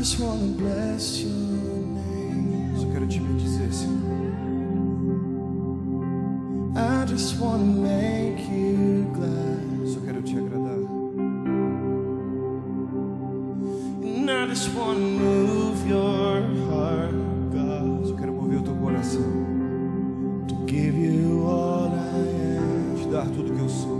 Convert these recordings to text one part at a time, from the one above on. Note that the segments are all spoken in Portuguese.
just wanna bless your name. Só quero te bendizer, Senhor. I just wanna make you glad. Só quero te agradar. And I just wanna move your heart, God. Só quero mover o teu coração. To give you all I am. Te dar tudo que eu sou.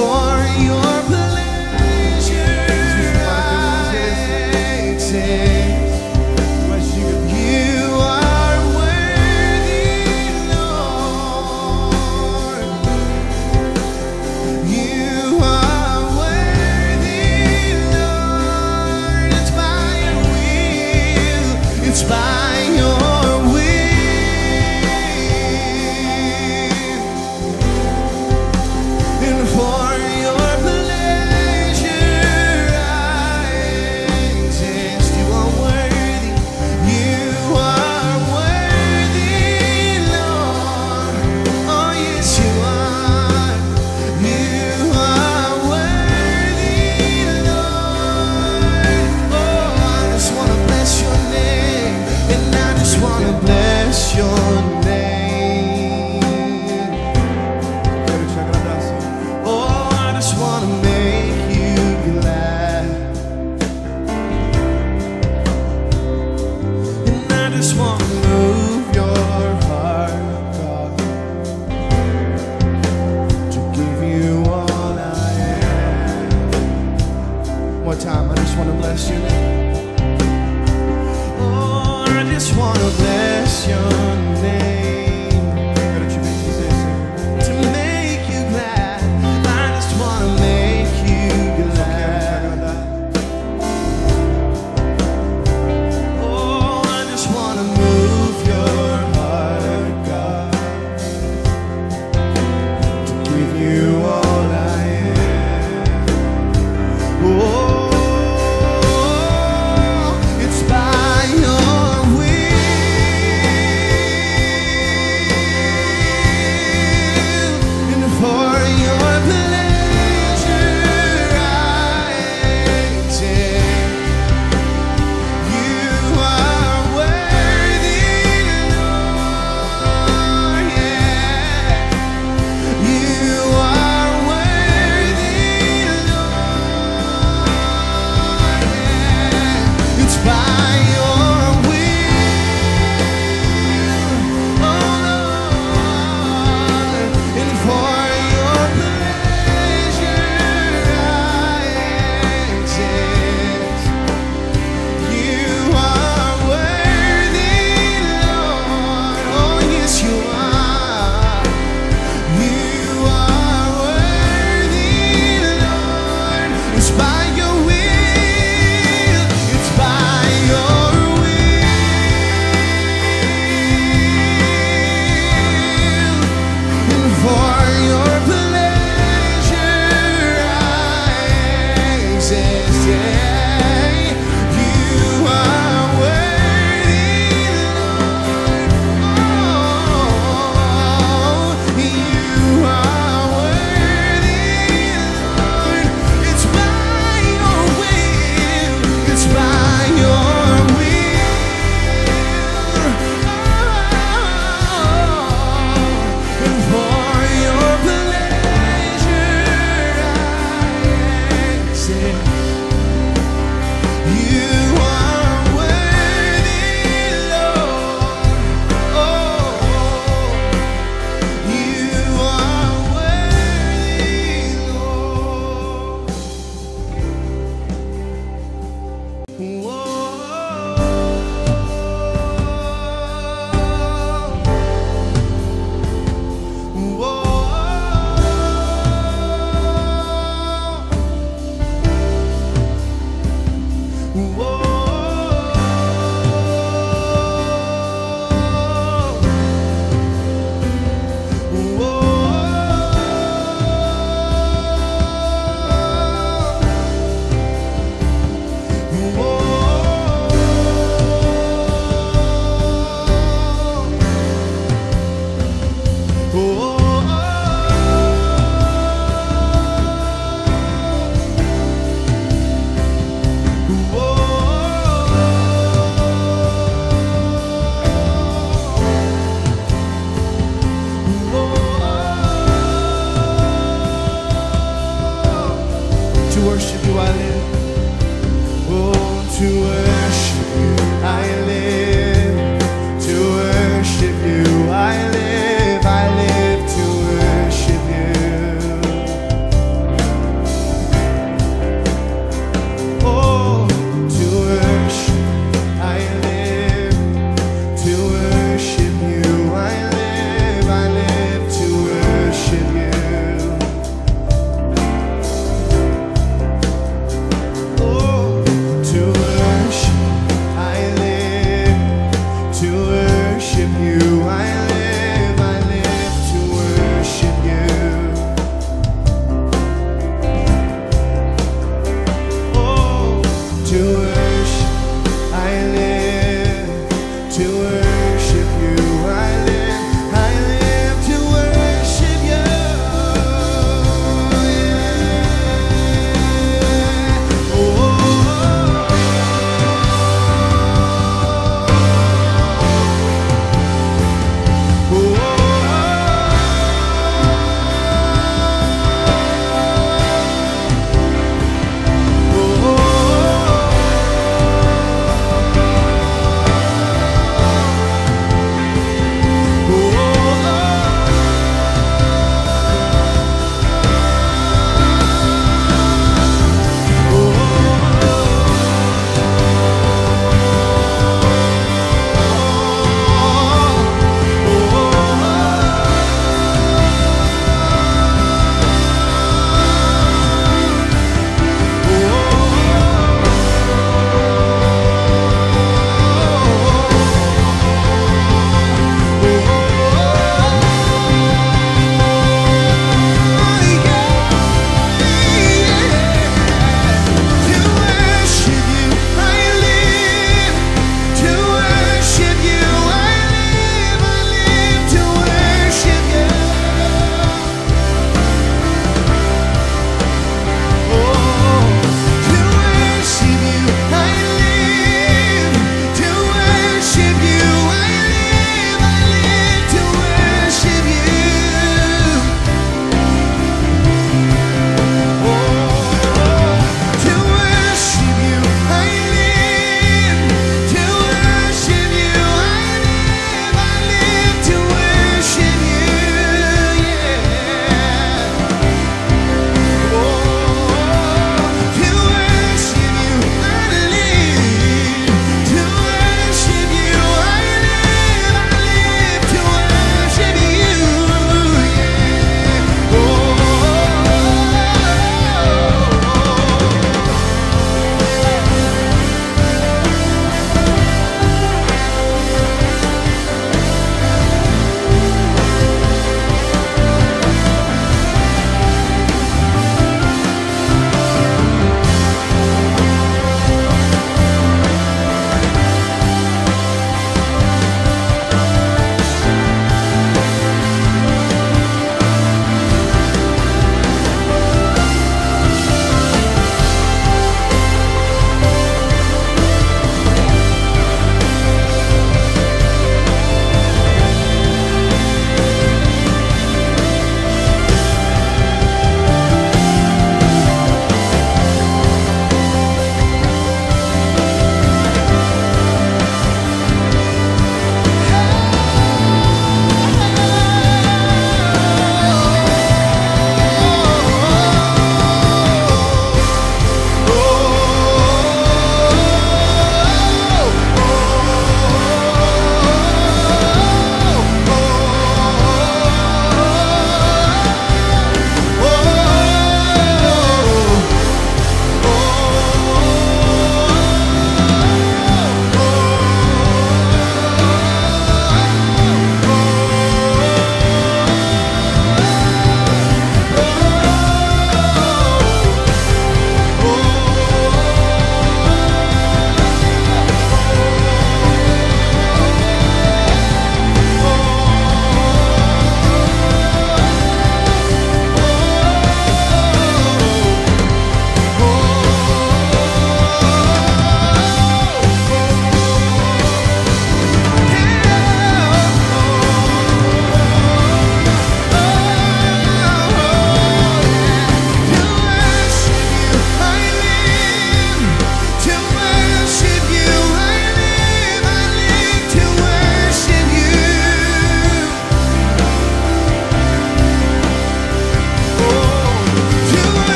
for Oh.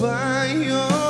by